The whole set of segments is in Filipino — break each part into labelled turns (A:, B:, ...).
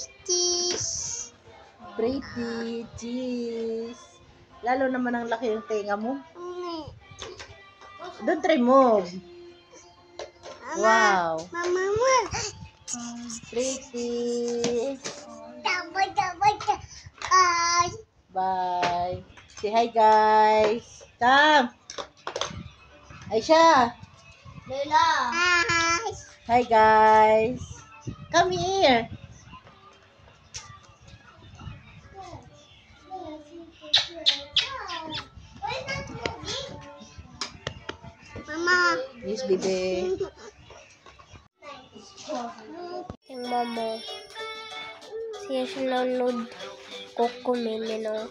A: cheese, cheese.
B: Pretty. Cheese. Lalo naman ang laki yung tenga mo. Don't remove. Wow.
A: Mama, mama.
B: Pretty.
A: Dabay.
B: Bye. Say hi, guys. Come. Aisha.
A: Lola. Hi.
B: Hi, guys. Come here.
A: Mama.
B: Yes, baby.
A: Yung mama. Siya siya nanonood Coco Meme ng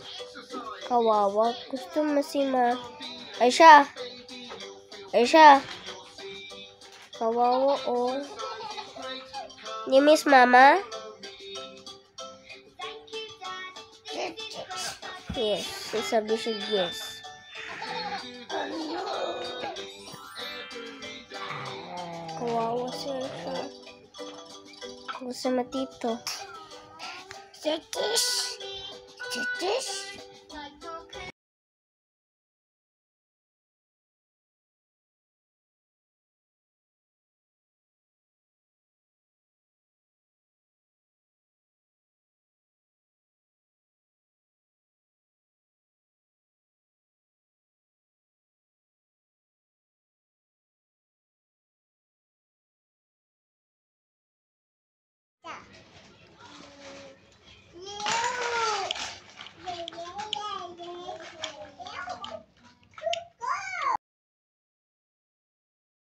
A: kawawa. Gusto mo si ma... Aisha! Aisha! Kawawa oh. Ni miss mama? Yes. Sasabi siya yes. Kawawa siya siya. Gusto matito. Titis! Titis! Yeah.